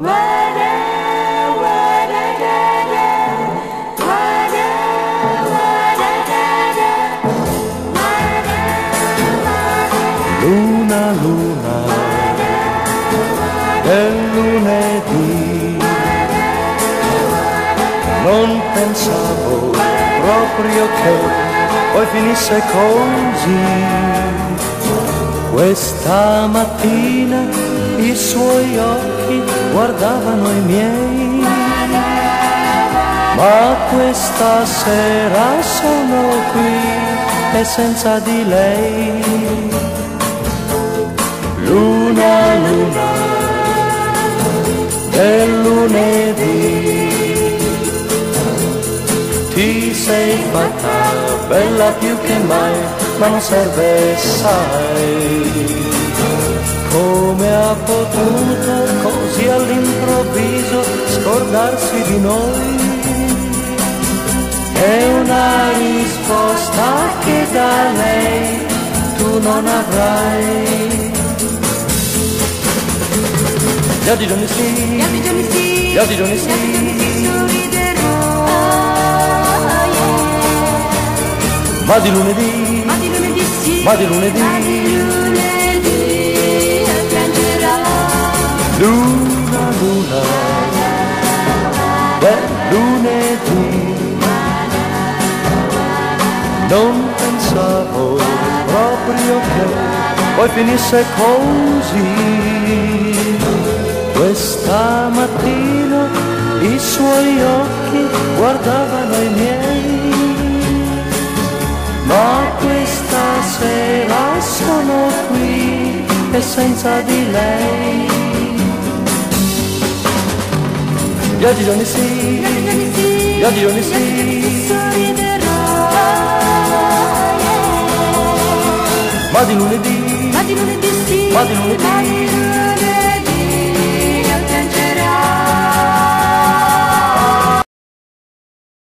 Luna, luna del lunedì. Non pensavo proprio che poi finisse così. Questa mattina i suoi occhi guardavano i miei. Ma questa sera sono qui e senza di lei. Luna, luna del lunedì, ti sei fatta bella più che mai, ma non serve, sai. Come ha potuto all'improvviso scordarsi di noi? È una risposta che da lei tu non avrai. Gli altri giorni sì, Gli altri giorni sì, gli altri giorni sì, gli altri giorni sì sorriderò. yeah. ma di lunedì, Ma di lunedì sì, ma di lunedì, ma di lunedì del lunedì. Non pensavo proprio che poi finisse così. Questa mattina i suoi occhi guardavano i miei, ma questa sera sono qui e senza di lei. Sì sì, sorriderò. yeah. ma di lunedì, Ma di lunedì sì, Ma di lunedì. ma di lunedì